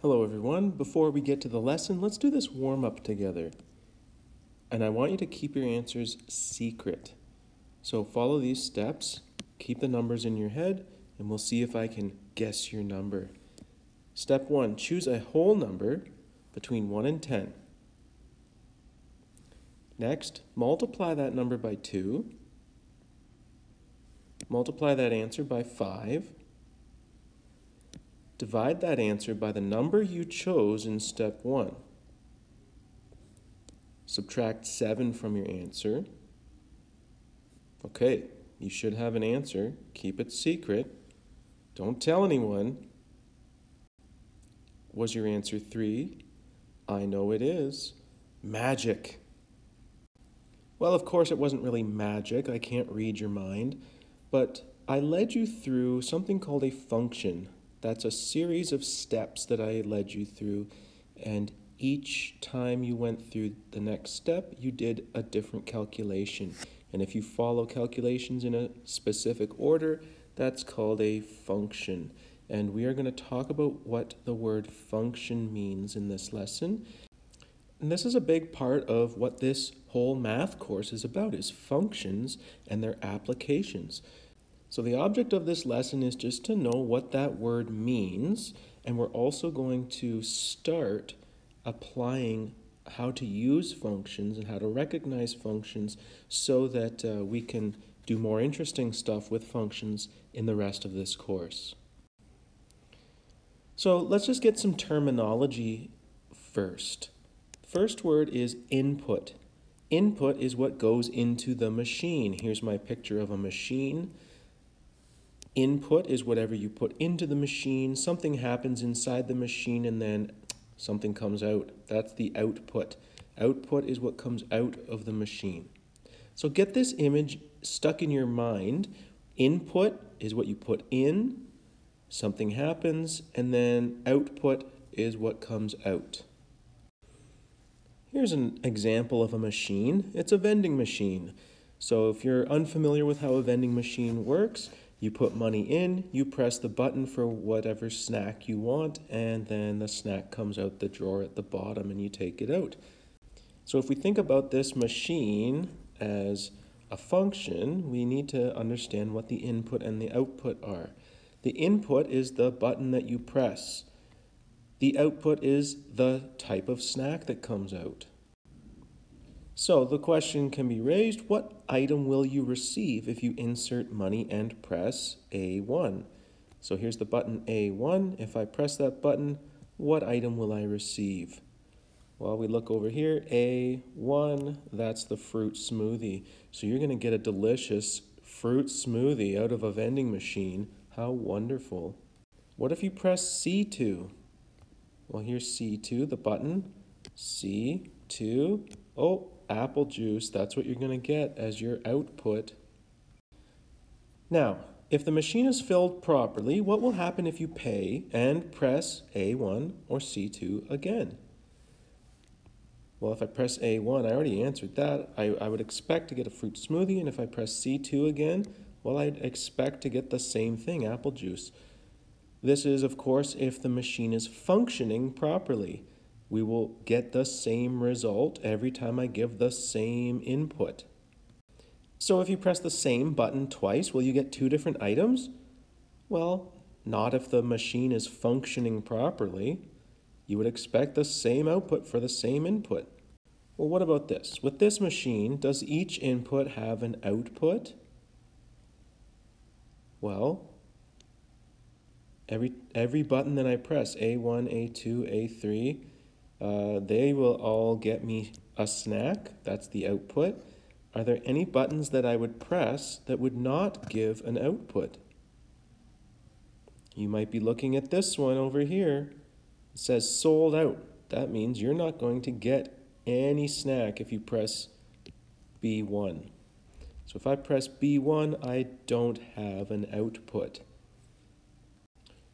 Hello everyone. Before we get to the lesson, let's do this warm up together. And I want you to keep your answers secret. So follow these steps, keep the numbers in your head, and we'll see if I can guess your number. Step one, choose a whole number between 1 and 10. Next, multiply that number by 2. Multiply that answer by 5 Divide that answer by the number you chose in step 1. Subtract 7 from your answer. Okay, you should have an answer. Keep it secret. Don't tell anyone. Was your answer 3? I know it is. Magic. Well, of course, it wasn't really magic. I can't read your mind. But I led you through something called a function that's a series of steps that I led you through, and each time you went through the next step, you did a different calculation. And if you follow calculations in a specific order, that's called a function. And we are going to talk about what the word function means in this lesson. And this is a big part of what this whole math course is about is functions and their applications. So the object of this lesson is just to know what that word means, and we're also going to start applying how to use functions and how to recognize functions so that uh, we can do more interesting stuff with functions in the rest of this course. So let's just get some terminology first. First word is input. Input is what goes into the machine. Here's my picture of a machine. Input is whatever you put into the machine. Something happens inside the machine and then something comes out. That's the output. Output is what comes out of the machine. So get this image stuck in your mind. Input is what you put in, something happens, and then output is what comes out. Here's an example of a machine. It's a vending machine. So if you're unfamiliar with how a vending machine works, you put money in, you press the button for whatever snack you want, and then the snack comes out the drawer at the bottom and you take it out. So if we think about this machine as a function, we need to understand what the input and the output are. The input is the button that you press. The output is the type of snack that comes out. So the question can be raised, what item will you receive if you insert money and press A1? So here's the button A1. If I press that button, what item will I receive? Well, we look over here, A1, that's the fruit smoothie. So you're gonna get a delicious fruit smoothie out of a vending machine. How wonderful. What if you press C2? Well, here's C2, the button, C2. Oh, apple juice, that's what you're going to get as your output. Now, if the machine is filled properly, what will happen if you pay and press A1 or C2 again? Well, if I press A1, I already answered that. I, I would expect to get a fruit smoothie, and if I press C2 again, well, I'd expect to get the same thing, apple juice. This is, of course, if the machine is functioning properly we will get the same result every time I give the same input. So if you press the same button twice, will you get two different items? Well, not if the machine is functioning properly. You would expect the same output for the same input. Well, what about this? With this machine, does each input have an output? Well, every, every button that I press, A1, A2, A3, uh, they will all get me a snack. That's the output. Are there any buttons that I would press that would not give an output? You might be looking at this one over here. It says sold out. That means you're not going to get any snack if you press B1. So if I press B1, I don't have an output.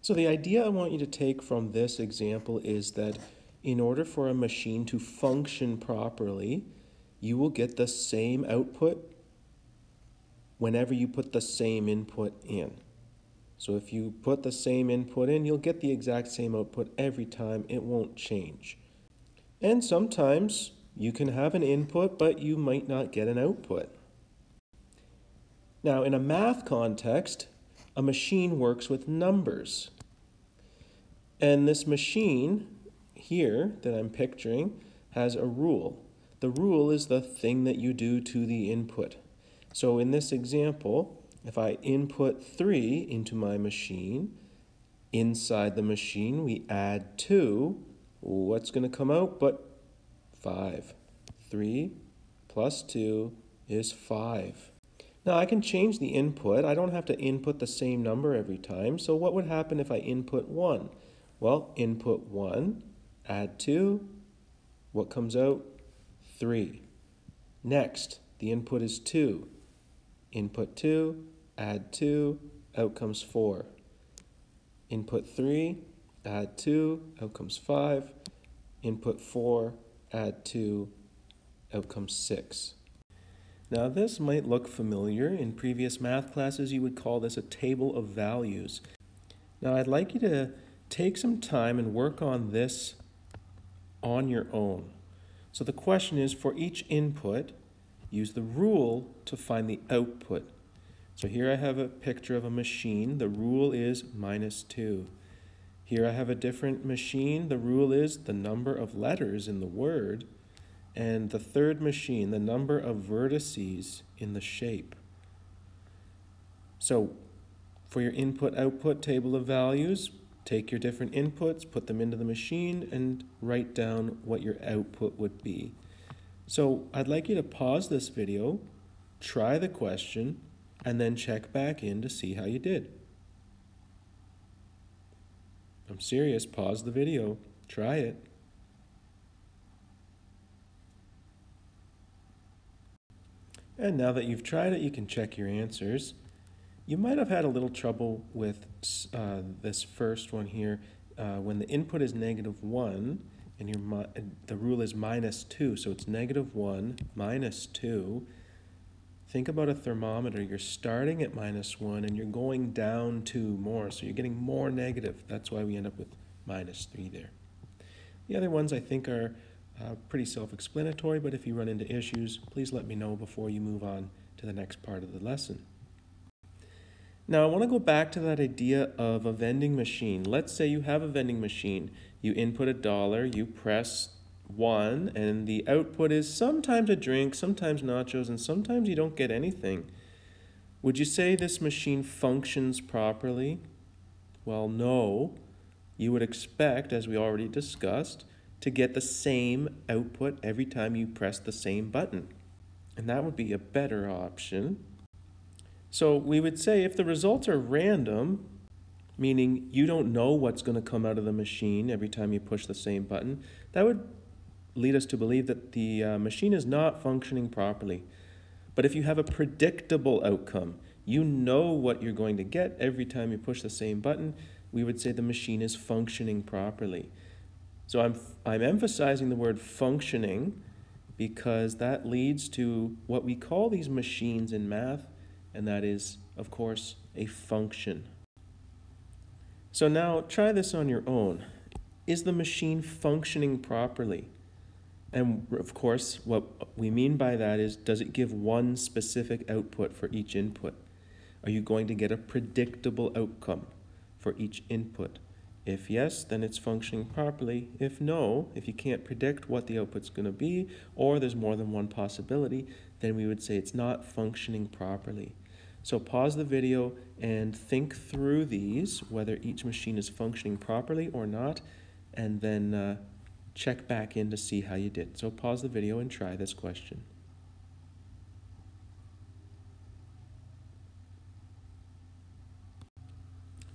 So the idea I want you to take from this example is that in order for a machine to function properly, you will get the same output whenever you put the same input in. So if you put the same input in, you'll get the exact same output every time. It won't change. And sometimes you can have an input, but you might not get an output. Now, in a math context, a machine works with numbers. And this machine here that I'm picturing has a rule. The rule is the thing that you do to the input. So in this example, if I input 3 into my machine, inside the machine we add 2, what's going to come out but 5. 3 plus 2 is 5. Now I can change the input. I don't have to input the same number every time. So what would happen if I input 1? Well, input 1, add 2, what comes out? 3. Next, the input is 2. Input 2, add 2, out comes 4. Input 3, add 2, out comes 5. Input 4, add 2, out comes 6. Now this might look familiar. In previous math classes you would call this a table of values. Now I'd like you to take some time and work on this on your own. So the question is for each input, use the rule to find the output. So here I have a picture of a machine. The rule is minus 2. Here I have a different machine. The rule is the number of letters in the word. And the third machine, the number of vertices in the shape. So for your input-output table of values, take your different inputs, put them into the machine, and write down what your output would be. So I'd like you to pause this video, try the question, and then check back in to see how you did. I'm serious, pause the video, try it. And now that you've tried it, you can check your answers. You might have had a little trouble with uh, this first one here. Uh, when the input is negative 1 and your the rule is minus 2, so it's negative 1 minus 2. Think about a thermometer. You're starting at minus 1 and you're going down 2 more, so you're getting more negative. That's why we end up with minus 3 there. The other ones I think are uh, pretty self-explanatory, but if you run into issues, please let me know before you move on to the next part of the lesson. Now, I want to go back to that idea of a vending machine. Let's say you have a vending machine. You input a dollar, you press one, and the output is sometimes a drink, sometimes nachos, and sometimes you don't get anything. Would you say this machine functions properly? Well, no. You would expect, as we already discussed, to get the same output every time you press the same button. And that would be a better option. So we would say if the results are random, meaning you don't know what's going to come out of the machine every time you push the same button, that would lead us to believe that the uh, machine is not functioning properly. But if you have a predictable outcome, you know what you're going to get every time you push the same button, we would say the machine is functioning properly. So I'm, I'm emphasizing the word functioning because that leads to what we call these machines in math and that is, of course, a function. So now try this on your own. Is the machine functioning properly? And of course, what we mean by that is, does it give one specific output for each input? Are you going to get a predictable outcome for each input? If yes, then it's functioning properly. If no, if you can't predict what the output's going to be, or there's more than one possibility, then we would say it's not functioning properly. So pause the video and think through these, whether each machine is functioning properly or not, and then uh, check back in to see how you did. So pause the video and try this question.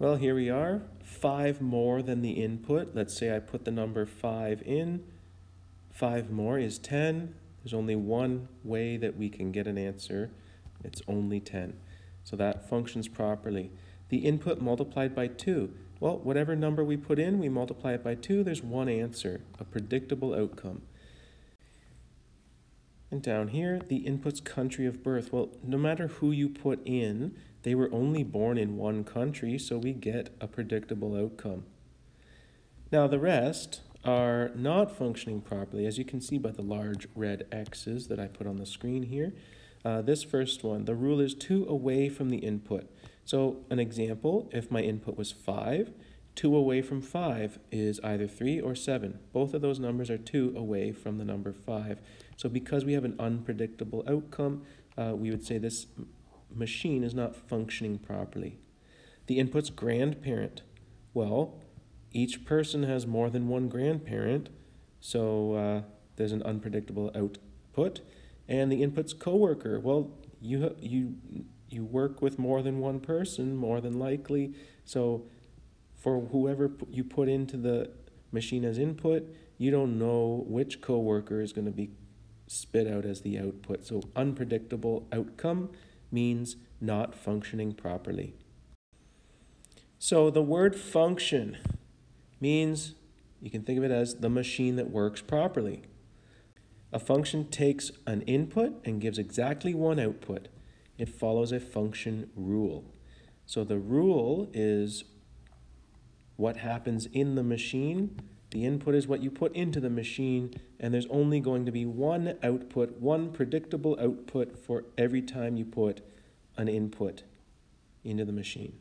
Well, here we are, five more than the input. Let's say I put the number five in. Five more is 10. There's only one way that we can get an answer. It's only 10. So that functions properly. The input multiplied by 2. Well, whatever number we put in, we multiply it by 2, there's one answer, a predictable outcome. And down here, the input's country of birth. Well, no matter who you put in, They were only born in one country, so we get a predictable outcome. Now, the rest are not functioning properly, as you can see by the large red X's that I put on the screen here. Uh, this first one, the rule is 2 away from the input. So an example, if my input was 5, 2 away from 5 is either 3 or 7. Both of those numbers are 2 away from the number 5. So because we have an unpredictable outcome, uh, we would say this machine is not functioning properly. The input's grandparent. Well, each person has more than one grandparent, so uh, there's an unpredictable output. And the input's coworker. Well, you you you work with more than one person, more than likely. So for whoever you put into the machine as input, you don't know which coworker is going to be spit out as the output. So unpredictable outcome means not functioning properly. So the word function means you can think of it as the machine that works properly. A function takes an input and gives exactly one output. It follows a function rule. So the rule is what happens in the machine. The input is what you put into the machine, and there's only going to be one output, one predictable output for every time you put an input into the machine.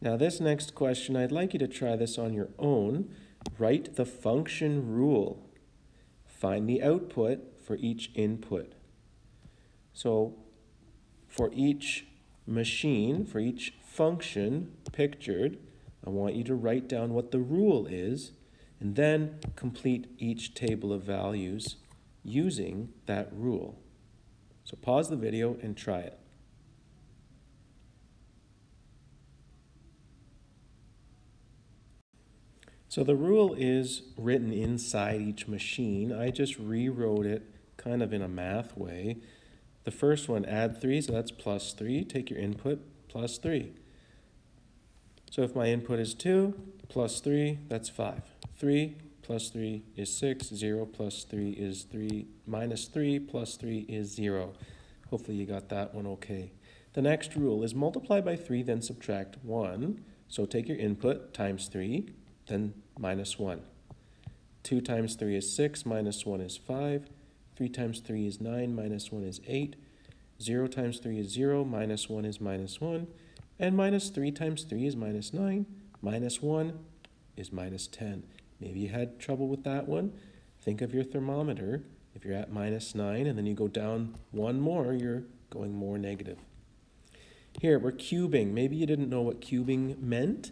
Now this next question, I'd like you to try this on your own. Write the function rule. Find the output for each input. So for each machine, for each function pictured, I want you to write down what the rule is and then complete each table of values using that rule. So pause the video and try it. So the rule is written inside each machine. I just rewrote it kind of in a math way. The first one, add 3, so that's plus 3. Take your input, plus 3. So if my input is 2, plus 3, that's 5. 3 plus 3 is 6. 0 plus 3 is 3. Minus 3 plus 3 is 0. Hopefully you got that one okay. The next rule is multiply by 3, then subtract 1. So take your input times 3, then minus 1. 2 times 3 is 6, minus 1 is 5. 3 times 3 is 9, minus 1 is 8. 0 times 3 is 0, minus 1 is minus 1. And minus 3 times 3 is minus 9. Minus 1 is minus 10. Maybe you had trouble with that one. Think of your thermometer. If you're at minus 9 and then you go down one more, you're going more negative. Here, we're cubing. Maybe you didn't know what cubing meant.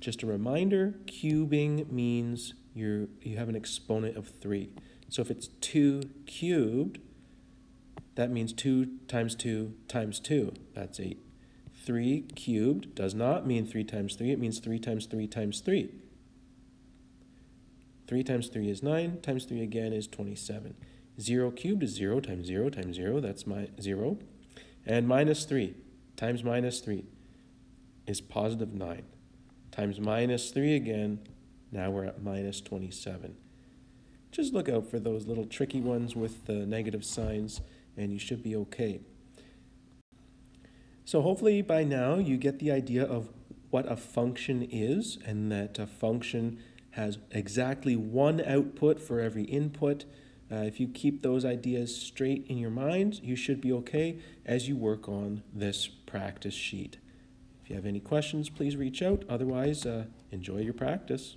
Just a reminder, cubing means you you have an exponent of 3. So if it's 2 cubed, that means 2 times 2 times 2. That's 8. 3 cubed does not mean 3 times 3. It means 3 times 3 times 3. 3 times 3 is 9, times 3 again is 27. 0 cubed is 0 times 0 times 0, that's my 0. And minus 3 times minus 3 is positive 9 times minus 3 again, now we're at minus 27. Just look out for those little tricky ones with the negative signs, and you should be okay. So hopefully by now you get the idea of what a function is, and that a function has exactly one output for every input. Uh, if you keep those ideas straight in your mind, you should be okay as you work on this practice sheet. If you have any questions, please reach out. Otherwise, uh, enjoy your practice.